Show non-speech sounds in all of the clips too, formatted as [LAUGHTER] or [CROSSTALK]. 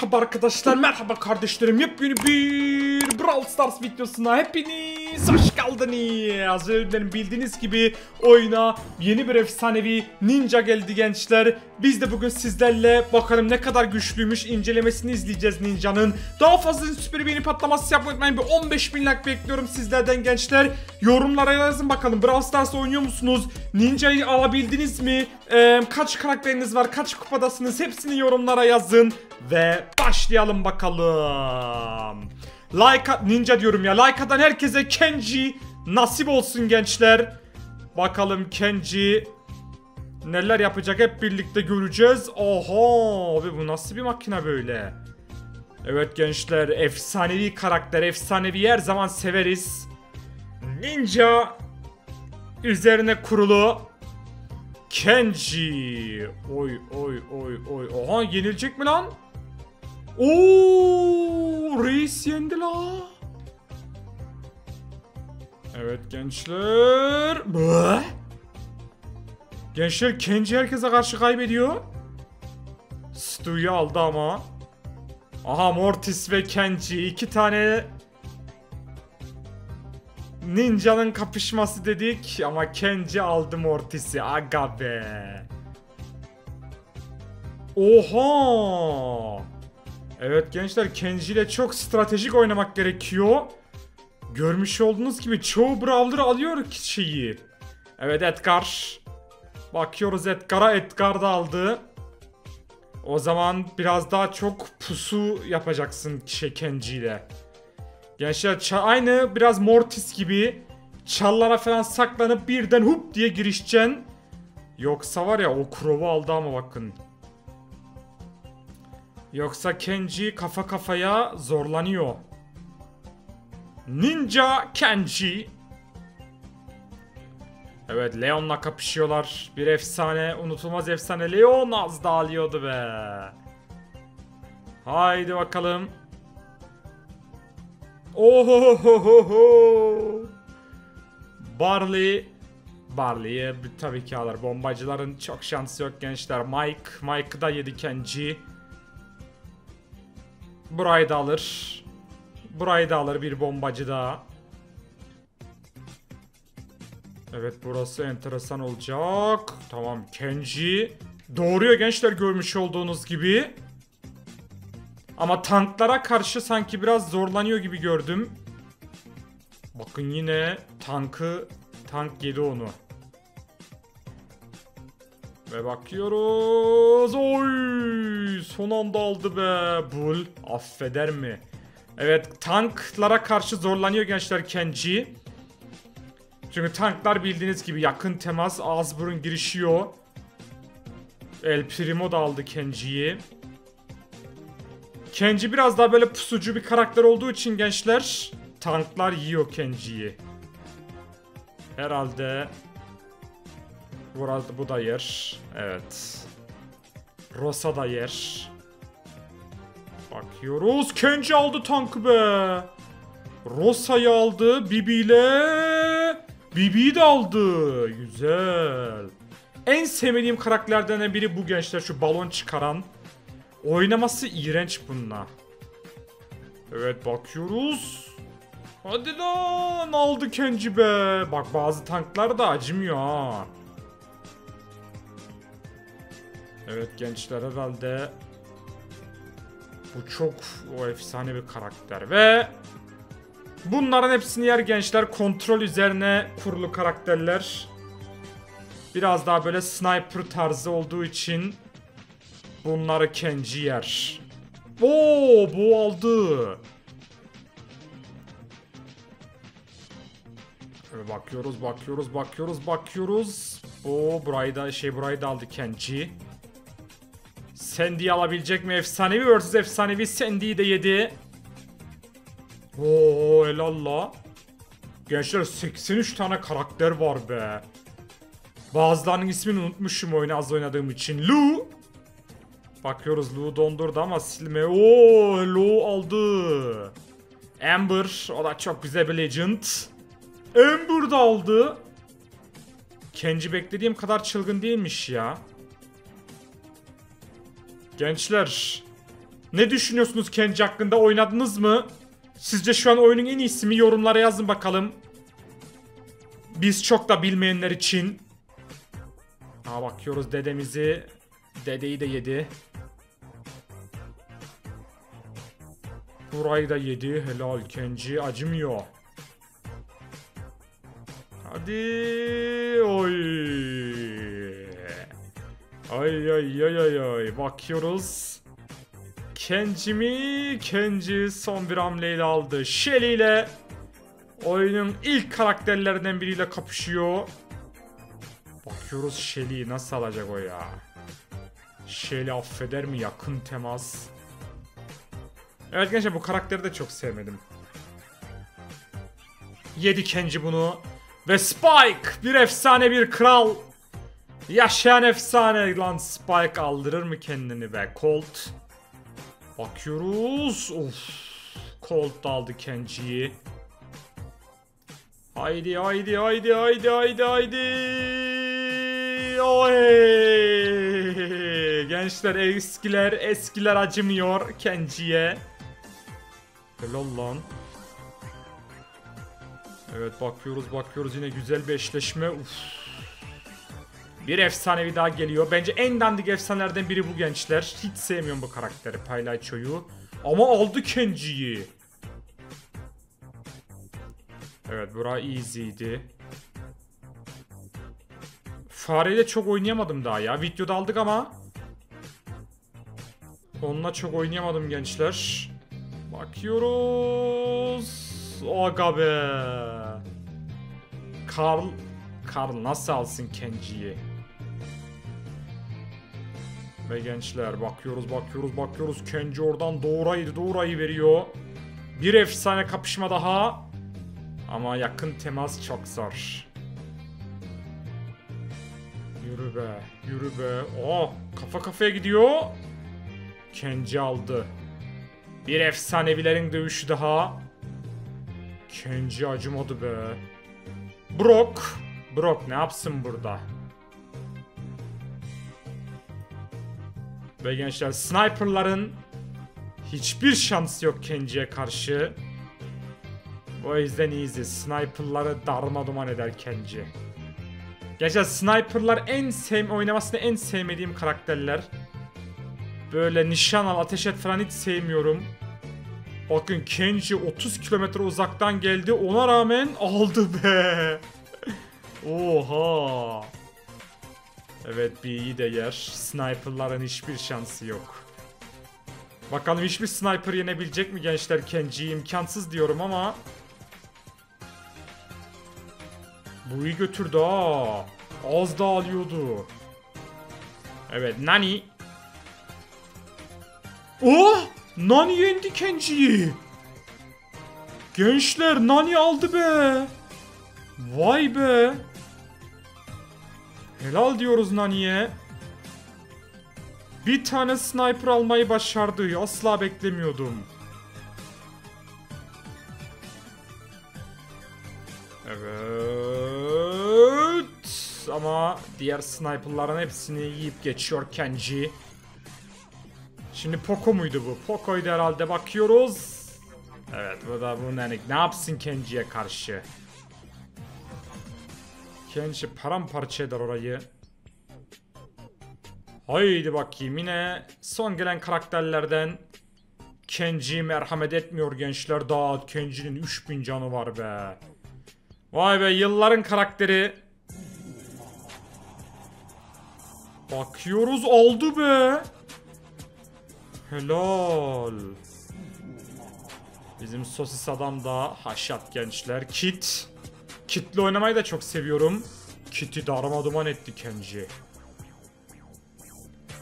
Merhaba arkadaşlar, merhaba kardeşlerim. Yepyeni bir Brawl Stars videosuna hepiniz hoş geldiniz. Önce bildiğiniz gibi oyuna yeni bir efsanevi ninja geldi gençler. Biz de bugün sizlerle bakalım ne kadar güçlüymüş incelemesini izleyeceğiz ninjanın. Daha fazla süper beğeni patlaması yapmayı unutmayın. Bir 15 bin like bekliyorum sizlerden gençler. Yorumlara yazın bakalım Brawl Stars oynuyor musunuz? Ninja'yı alabildiniz mi? Ee, kaç karakteriniz var? Kaç kupadasınız? Hepsini yorumlara yazın. Ve başlayalım bakalım. Like at- ninja diyorum ya. Like atan herkese Kenji nasip olsun gençler. Bakalım Kenji neler yapacak hep birlikte göreceğiz. Oha abi bu nasıl bir makine böyle? Evet gençler efsanevi karakter efsanevi her zaman severiz. Ninja üzerine kurulu Kenji. Oy oy oy oy. Oha yenilecek mi lan? Oo, yendi la. Evet gençler. Gençler Kenji herkese karşı kaybediyor. Stu'yu aldı ama. Aha Mortis ve Kenji iki tane Ninja'nın kapışması dedik ama Kenji aldı Mortis'i aga be. Oha! Evet gençler Kenji ile çok stratejik oynamak gerekiyor. Görmüş olduğunuz gibi çoğu Brawler alıyor şeyi. Evet Edgar. Bakıyoruz Edgar'a Edgar da aldı. O zaman biraz daha çok pusu yapacaksın şey Kenji ile. Gençler aynı biraz Mortis gibi çallara falan saklanıp birden hup diye girişeceksin. Yoksa var ya o Crow'u aldı ama bakın. Yoksa Kenji kafa kafaya zorlanıyor. Ninja Kenji. Evet Leon'la kapışıyorlar. Bir efsane, unutulmaz efsane Leon az da alıyordu be. Haydi bakalım. Ohohoho. Barley Barley'i tabii ki alır. Bombacıların çok şansı yok gençler. Mike, Mike'ı da yedi Kenji. Burayı da alır. Burayı da alır bir bombacı daha. Evet burası enteresan olacak. Tamam Kenji. Doğruyor gençler görmüş olduğunuz gibi. Ama tanklara karşı sanki biraz zorlanıyor gibi gördüm. Bakın yine tankı tank yedi onu. Ve bakıyoruz. Oy! Son anda aldı be. Bull affeder mi? Evet tanklara karşı zorlanıyor gençler Kenji. Çünkü tanklar bildiğiniz gibi yakın temas ağız burun girişiyor. El Primo da aldı Kenji'yi. Kenji biraz daha böyle pusucu bir karakter olduğu için gençler tanklar yiyor Kenji'yi. Herhalde Burada bu da yer. Evet. Rosa da yer. Bakıyoruz. Kenji aldı tankı be. Rosa'yı aldı. Bibi ile Bibi'yi de aldı. Güzel. En sevmediğim karakterlerden biri bu gençler. Şu balon çıkaran. Oynaması iğrenç bununla. Evet bakıyoruz. Hadi lan aldı Kenji be. Bak bazı tanklar da acımıyor ha. Evet gençler herhalde bu çok o efsane bir karakter ve bunların hepsini yer gençler kontrol üzerine kurulu karakterler. Biraz daha böyle sniper tarzı olduğu için bunları Kenji yer. Oo bu aldı. Şöyle bakıyoruz, bakıyoruz, bakıyoruz, bakıyoruz. O burayı da şey burayı da aldı Kenji. Sandy'yi alabilecek mi? Efsanevi vs efsanevi Sandy'yi de yedi. Oo helalla. Gençler 83 tane karakter var be. Bazılarının ismini unutmuşum oyunu az oynadığım için. Lu. Bakıyoruz Lu dondurdu ama silme. Oo Lu aldı. Amber o da çok güzel bir legend. Amber da aldı. Kenji beklediğim kadar çılgın değilmiş ya. Gençler Ne düşünüyorsunuz Kenji hakkında? Oynadınız mı? Sizce şu an oyunun en iyisi mi? Yorumlara yazın bakalım. Biz çok da bilmeyenler için. Aa bakıyoruz dedemizi. Dedeyi de yedi. Burayı da yedi. Helal Kenji acımıyor. Hadi. Ay ay ay ay ay. Bakıyoruz. Kenji mi? Kenji son bir hamleyle aldı. Shelly ile oyunun ilk karakterlerinden biriyle kapışıyor. Bakıyoruz Shelly'i nasıl alacak o ya? Shelly affeder mi yakın temas? Evet gençler bu karakteri de çok sevmedim. Yedi Kenji bunu. Ve Spike bir efsane bir kral. Yaşayan efsane lan Spike aldırır mı kendini be Colt. Bakıyoruz. Of. Colt aldı Kenji'yi. Haydi haydi haydi haydi haydi haydi. Oy. Gençler eskiler eskiler acımıyor Kenji'ye. Helal lan. Evet bakıyoruz bakıyoruz yine güzel bir eşleşme. Uf. Bir efsanevi daha geliyor. Bence en dandik efsanelerden biri bu gençler. Hiç sevmiyorum bu karakteri Paylaşo'yu. Ama aldı Kenji'yi. Evet bura easy'ydi. Fareyle çok oynayamadım daha ya. Videoda aldık ama. Onunla çok oynayamadım gençler. Bakıyoruz. Aga be. Karl Karl nasıl alsın Kenji'yi? Ve gençler bakıyoruz bakıyoruz bakıyoruz Kenji oradan doğrayı doğrayı veriyor. Bir efsane kapışma daha. Ama yakın temas çok zor. Yürü be, yürü be. Oh, kafa kafaya gidiyor. Kenji aldı. Bir efsanevilerin dövüşü daha. Kenji acımadı be. Brock. Brock ne yapsın burada? Ve gençler sniperların hiçbir şansı yok Kenji'ye karşı. O yüzden easy. Sniper'ları darma duman eder Kenji. Gençler sniper'lar en sev oynamasını en sevmediğim karakterler. Böyle nişan al, ateş et falan hiç sevmiyorum. Bakın Kenji 30 kilometre uzaktan geldi. Ona rağmen aldı be. [LAUGHS] Oha. Evet bir iyi de yer. Sniper'ların hiçbir şansı yok. Bakalım hiçbir sniper yenebilecek mi gençler Kenji'yi imkansız diyorum ama Bu iyi götürdü ha. Az da alıyordu. Evet Nani. Oh! Nani yendi Kenji'yi. Gençler Nani aldı be. Vay be. Helal diyoruz Nani'ye. Bir tane sniper almayı başardı. Asla beklemiyordum. Evet. Ama diğer sniperların hepsini yiyip geçiyor Kenji. Şimdi Poco muydu bu? Poco'ydu herhalde bakıyoruz. Evet bu da bu nanik. Ne yapsın Kenji'ye karşı? Kenji paramparça eder orayı. Haydi bakayım yine son gelen karakterlerden Kenji merhamet etmiyor gençler. Daha Kenji'nin 3000 canı var be. Vay be yılların karakteri. Bakıyoruz oldu be. Helal. Bizim sosis adam da haşat gençler. Kit. Kit'le oynamayı da çok seviyorum. Kit'i darma duman etti Kenji.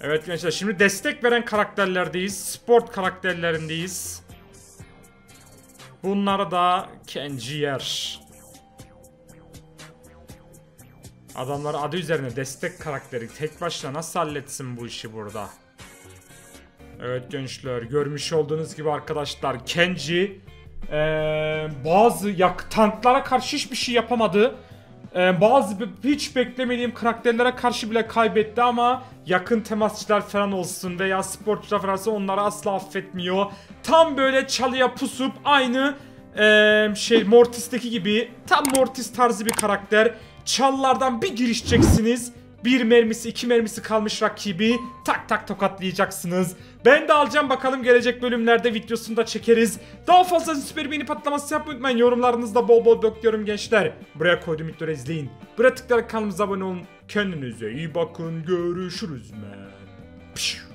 Evet gençler şimdi destek veren karakterlerdeyiz. Sport karakterlerindeyiz. Bunları da Kenji yer. Adamlar adı üzerine destek karakteri tek başına nasıl halletsin bu işi burada? Evet gençler görmüş olduğunuz gibi arkadaşlar Kenji ee, bazı yak tanklara karşı hiçbir şey yapamadı. Ee, bazı hiç beklemediğim karakterlere karşı bile kaybetti ama yakın temasçılar falan olsun veya sporcular falan olsun onları asla affetmiyor. Tam böyle çalıya pusup aynı eee, şey Mortis'teki gibi tam Mortis tarzı bir karakter. Çallardan bir girişeceksiniz. Bir mermisi iki mermisi kalmış rakibi tak tak tokatlayacaksınız. Ben de alacağım bakalım gelecek bölümlerde videosunu da çekeriz. Daha fazla süper beğeni patlaması yapmayı unutmayın. Yorumlarınızda bol bol bekliyorum gençler. Buraya koydum videoları izleyin. Buraya tıklayarak kanalımıza abone olun. Kendinize iyi bakın. Görüşürüz men. Pşş.